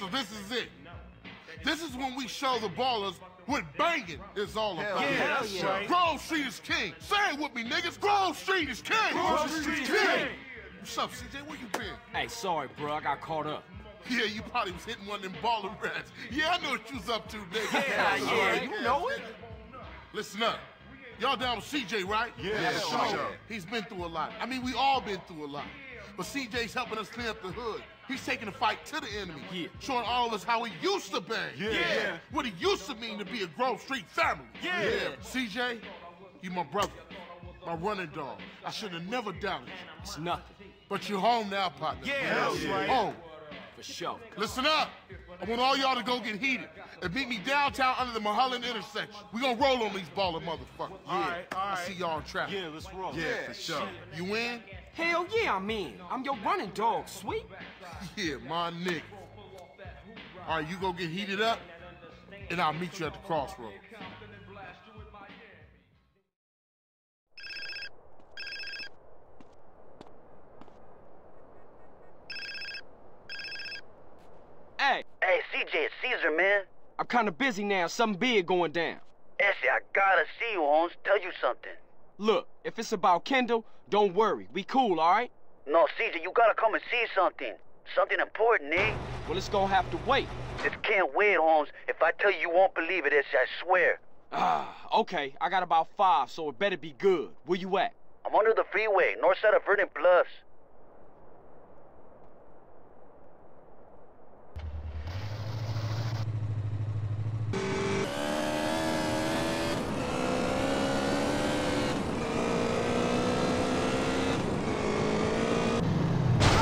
So this is it. This is when we show the ballers what banging is all about. yeah, that's yeah. right. Grove Street is king. Say it with me, niggas. Grove Street is king. Grove Street is king. What's up, CJ? Where you been? Hey, sorry, bro. I got caught up. Yeah, you probably was hitting one of them baller rats. Yeah, I know what you was up to, nigga. Yeah, yeah, you know it. Listen up. Y'all down with CJ, right? Yeah, sure. sure. He's been through a lot. I mean, we all been through a lot. But CJ's helping us clean up the hood. He's taking the fight to the enemy. Yeah. Showing all of us how he used to be. Yeah, yeah. What it used to mean to be a Grove Street family. Yeah. CJ, you my brother. My running dog. I should have never doubted you. It's nothing. But you're home now, partner. Yeah, that's right. Home. For sure. Listen up. I want all y'all to go get heated and meet me downtown under the Mulholland intersection. We gonna roll on these baller motherfuckers. All right, all I see y'all in traffic. Yeah, let's roll. Yeah, for sure. You in? Hell yeah, I'm in. I'm your running dog, sweet. Yeah, my nigga. All right, you go get heated up, and I'll meet you at the crossroads. It's Cesar, man. I'm kind of busy now. Something big going down. Essie, I gotta see you, Holmes. Tell you something. Look, if it's about Kendl, don't worry. We cool, all right? No, Cesar, you gotta come and see something. Something important, eh? Well, it's gonna have to wait. This can't wait, Holmes. If I tell you, you won't believe it, Essie, I swear. Ah, okay. I got about five, so it better be good. Where you at? I'm under the freeway, north side of Vernon Plus.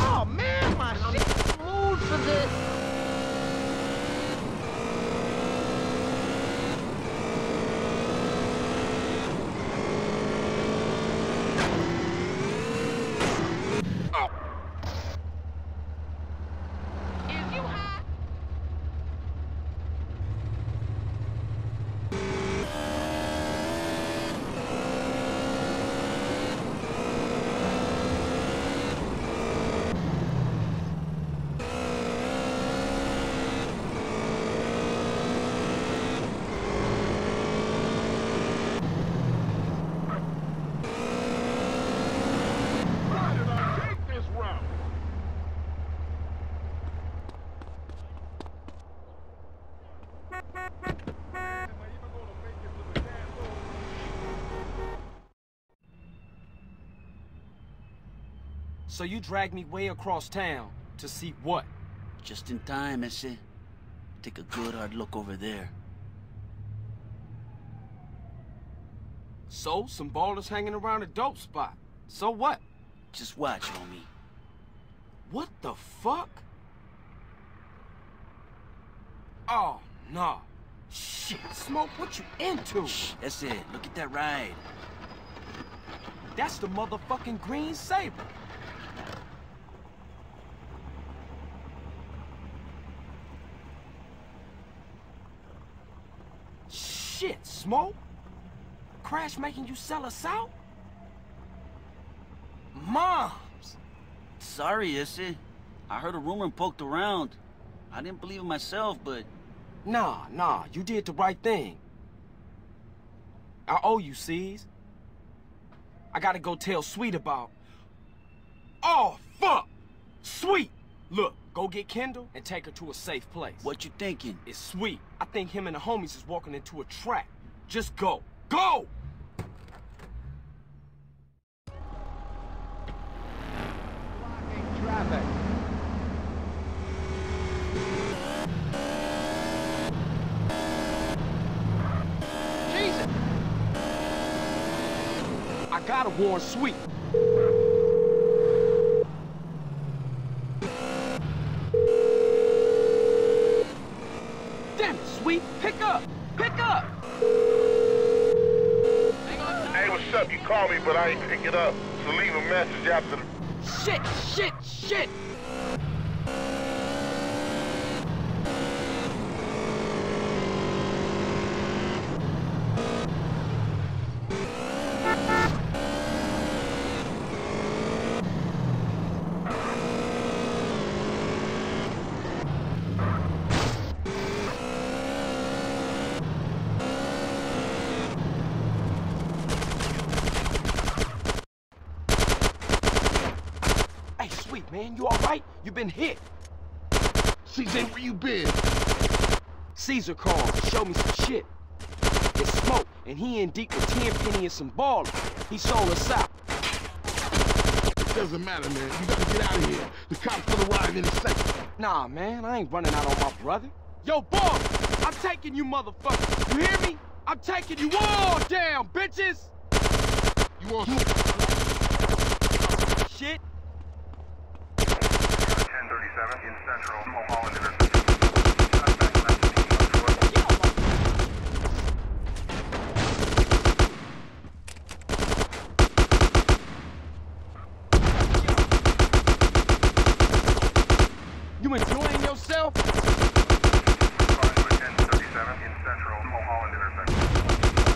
Oh man, my shit mood for this. Is you high? Why did I take this route? So you dragged me way across town to see what? Just in time, ese. Take a good hard look over there. So, some ballers hanging around a dope spot. So what? Just watch, homie. What the fuck? Oh, no. Shit, Smoke, what you into? That's it. look at that ride. That's the motherfucking Green Sabre. Shit, Smoke? Crash making you sell us out? Moms! Sorry, Issy. I heard a rumor and poked around. I didn't believe it myself, but Nah, nah, you did the right thing. I owe you, C's. I gotta go tell Sweet about. Oh, fuck! Sweet! Look, go get Kendl and take her to a safe place. what you thinking? It's Sweet. I think him and the homies is walking into a trap. Just go. Go! Traffic. Jesus. I gotta warn Sweet. Damn it, Sweet! Pick up! Pick up! Hey, what's up? You called me, but I ain't pick it up. So leave a message after the... Shit, shit, shit! You all right? You been hit. CJ, where you been? Cesar called, show me some shit. It's smoke, and he in deep with Tenpenny and some ballers. He sold us out. It doesn't matter, man. You gotta get out of here. The cops gonna arrive in a second. Nah, man, I ain't running out on my brother. Yo, boss, I'm taking you motherfuckers. You hear me? I'm taking you all down, bitches! You want Shit. 1037 in Central Mulholland intersection. Suspect left being observed. You enjoying yourself? Respond to a 1037 in Central Mulholland intersection.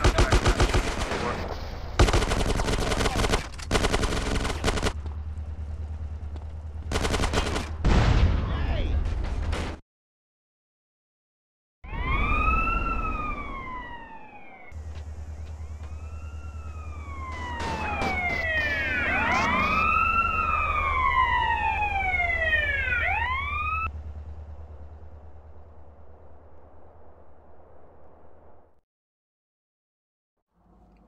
Suspect left being observed.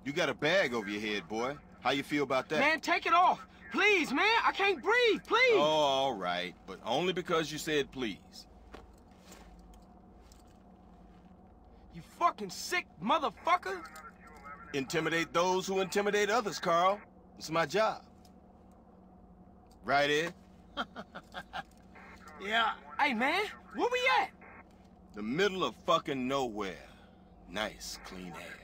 You got a bag over your head, boy. How you feel about that? Man, take it off. Please, man. I can't breathe. Please. Oh, all right. But only because you said please. You fucking sick motherfucker. Intimidate those who intimidate others, Carl. It's my job. Right, Ed? Yeah. Hey, man, where we at? The middle of fucking nowhere. Nice, clean air.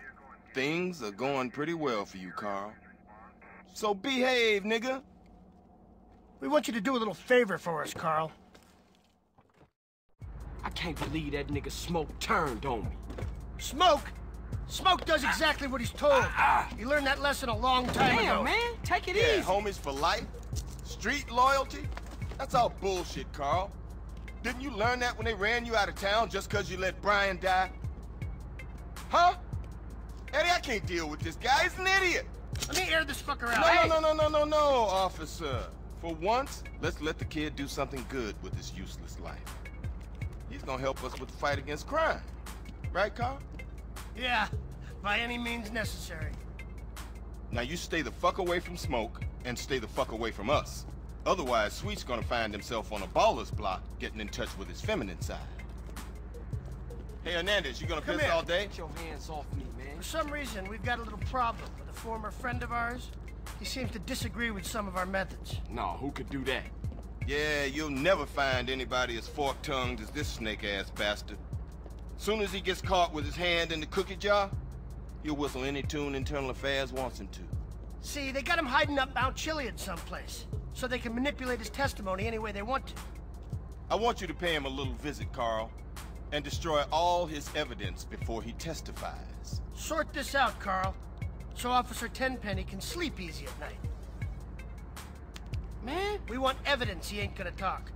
Things are going pretty well for you, Carl. So behave, nigga. We want you to do a little favor for us, Carl. I can't believe that nigga Smoke turned on me. Smoke! Smoke does exactly what he's told. Ah, ah. He learned that lesson a long time ago. Damn, man, take it Yeah, easy. homies for life. Street loyalty. That's all bullshit, Carl. Didn't you learn that when they ran you out of town just because you let Brian die? Huh? Eddie, I can't deal with this guy. He's an idiot. Let me air this fucker out. No, Hey! no, no, no, no, no, no, officer. For once, let's let the kid do something good with his useless life. He's gonna help us with the fight against crime. Right, Carl? Yeah, by any means necessary. Now you stay the fuck away from smoke and stay the fuck away from us. Otherwise, Sweet's gonna find himself on a baller's block getting in touch with his feminine side. Hey, Hernandez, you gonna Come piss here. all day? Get your hands off me, man. For some reason, we've got a little problem with a former friend of ours. He seems to disagree with some of our methods. No, who could do that? Yeah, you'll never find anybody as fork-tongued as this snake-ass bastard. Soon as he gets caught with his hand in the cookie jar, he'll whistle any tune Internal Affairs wants him to. See, they got him hiding up Mount Chiliad someplace, so they can manipulate his testimony any way they want to. I want you to pay him a little visit, Carl, and destroy all his evidence before he testifies. Sort this out, Carl, so Officer Tenpenny can sleep easy at night. Man, We want evidence he ain't gonna talk.